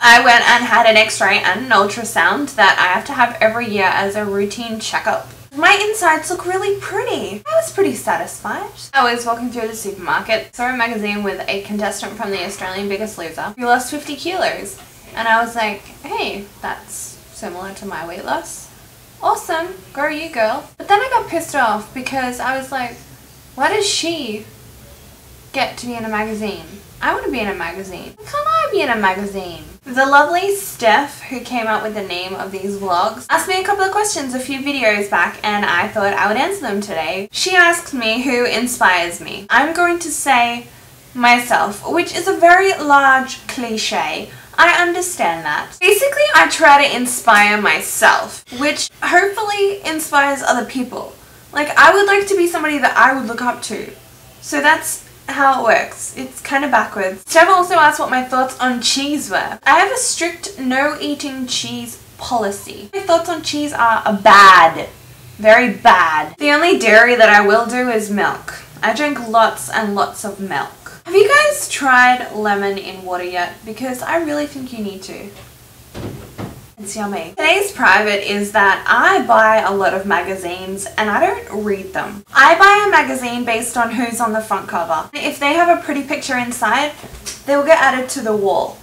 I went and had an x-ray and an ultrasound that I have to have every year as a routine checkup. My insides look really pretty. I was pretty satisfied. I was walking through the supermarket, saw a magazine with a contestant from the Australian Biggest Loser who lost 50 kilos. And I was like, hey, that's similar to my weight loss. Awesome, go you girl. But then I got pissed off because I was like, why does she get to be in a magazine? I want to be in a magazine. Can't Be in a magazine? The lovely Steph, who came up with the name of these vlogs, asked me a couple of questions a few videos back and I thought I would answer them today. She asked me who inspires me. I'm going to say myself, which is a very large cliche. I understand that. Basically, I try to inspire myself, which hopefully inspires other people. Like, I would like to be somebody that I would look up to. So that's how it works. It's kind of backwards. Steph also asked what my thoughts on cheese were. I have a strict no eating cheese policy. My thoughts on cheese are bad. Very bad. The only dairy that I will do is milk. I drink lots and lots of milk. Have you guys tried lemon in water yet? Because I really think you need to. It's yummy. Today's private is that I buy a lot of magazines and I don't read them. I buy a magazine based on who's on the front cover. If they have a pretty picture inside, they will get added to the wall.